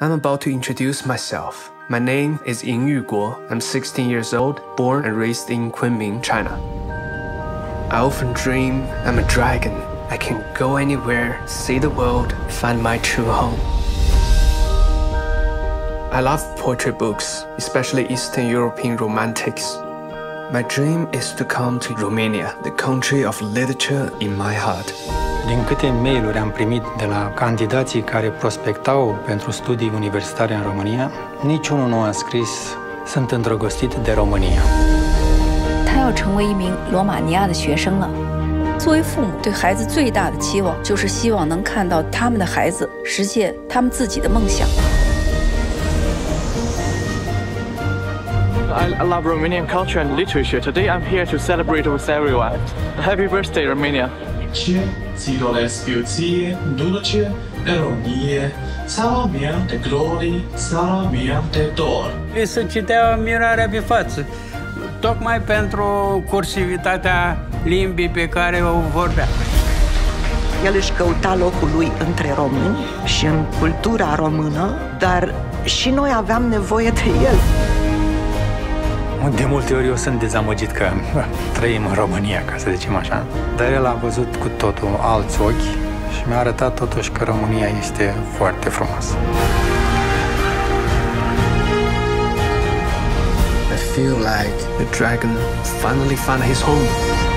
I'm about to introduce myself. My name is Ying Yuguo. I'm 16 years old, born and raised in Kunming, China. I often dream I'm a dragon. I can go anywhere, see the world, find my true home. I love poetry books, especially Eastern European romantics. My dream is to come to Romania, the country of literature in my heart. Din câte mail-uri am primit de la candidații care prospectau pentru studii universitare în România, niciunul nu a scris sunt îndrăgostit de România. 他要成为一名罗马尼亚的学生了。作为父母，对孩子最大的期望就是希望能看到他们的孩子实现他们自己的梦想。I I love Romanian culture and literature. Today I'm here to celebrate with everyone. Happy birthday, Romania! Ce ți doresc eu ție, dulce de Românie, țara mea de glorii, țara mea de dor. Îi se citea mirarea pe față, tocmai pentru cursivitatea limbii pe care o vorbea. El își căuta locul lui între români și în cultura română, dar și noi aveam nevoie de el. De multe ori eu sunt dezamăgit că trăim în România, ca să zicem așa. Dar el a văzut cu totul alți ochi și mi-a arătat totuși că România este foarte frumoasă. I feel like the dragon finally found his home.